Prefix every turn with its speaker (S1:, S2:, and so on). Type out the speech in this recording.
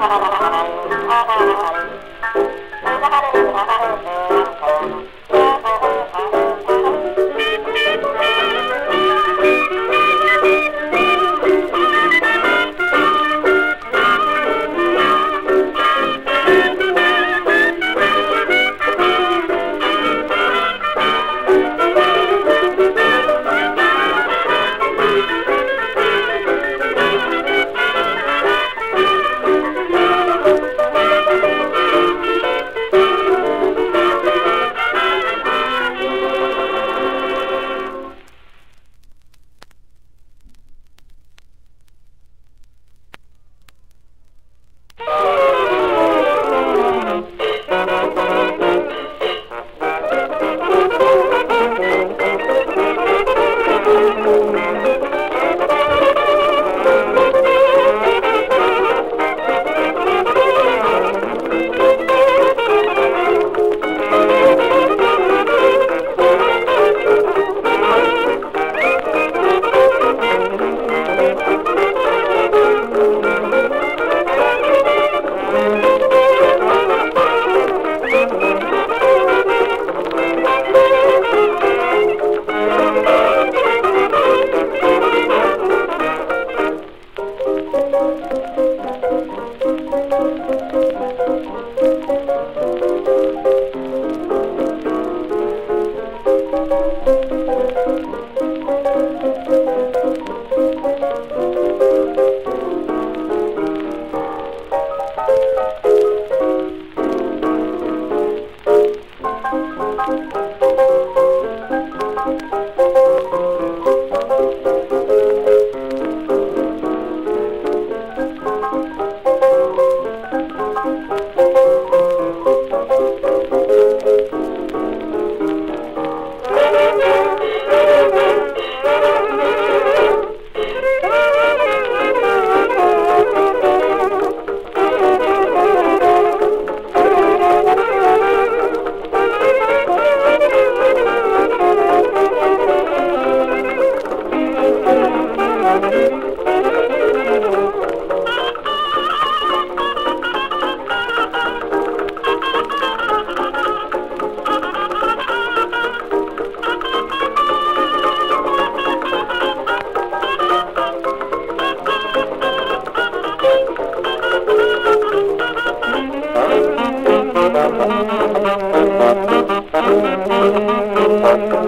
S1: Ha ha ha ha.